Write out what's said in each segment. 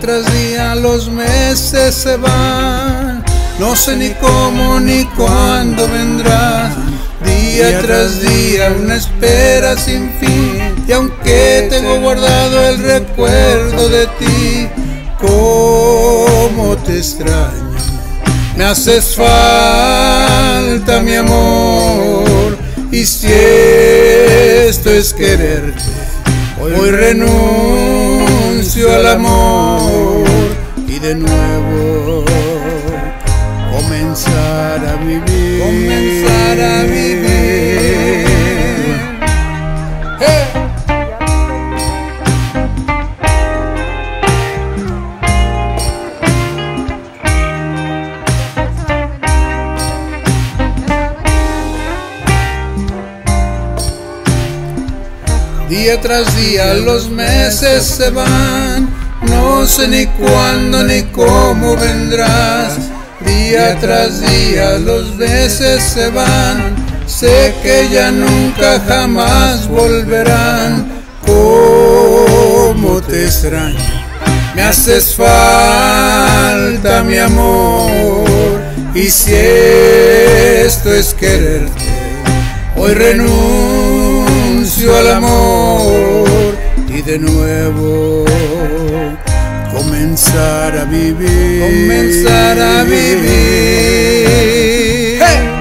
Tras día los meses se van, no sé ni cómo ni cuándo vendrás. Día tras día una espera sin fin, y aunque tengo guardado el recuerdo de ti, cómo te extraño. Me haces falta mi amor, y si esto es quererte, hoy renuncio al amor y de nuevo Día tras día los meses se van, no sé ni cuándo ni cómo vendrás. Día tras día los meses se van, sé que ya nunca jamás volverán. Cómo te extraño, me haces falta mi amor. Y si esto es quererte, hoy renuncio al amor y de nuevo comenzar a vivir. Comenzar a vivir. ¡Hey!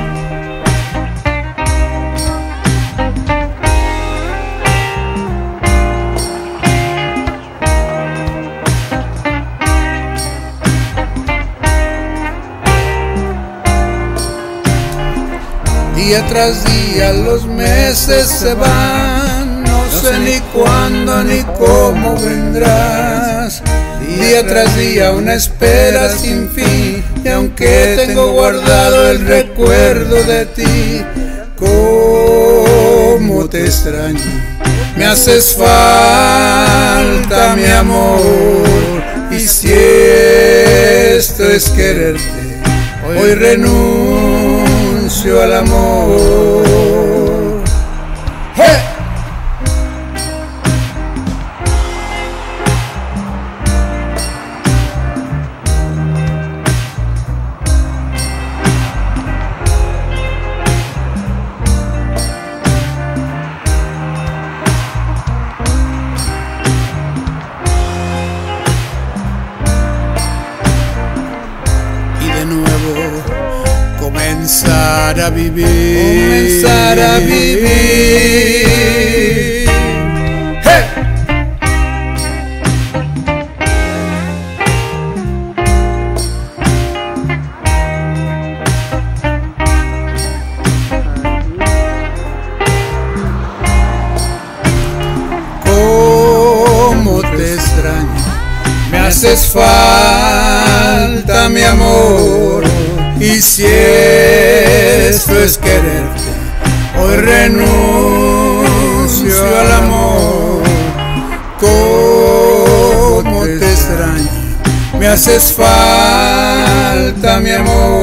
Día tras día los meses se van, sé ni cuándo ni cómo vendrás. Día tras día una espera sin fin, y aunque tengo guardado el recuerdo de ti, cómo te extraño. Me haces falta mi amor, y si esto es quererte, hoy renuncio al amor. Comenzar a vivir. Comenzar a vivir. ¡Hey! Cómo te extraño, me haces falta mi amor. Y si esto es quererte, hoy renuncio al amor. Cómo te extraño, me haces falta mi amor.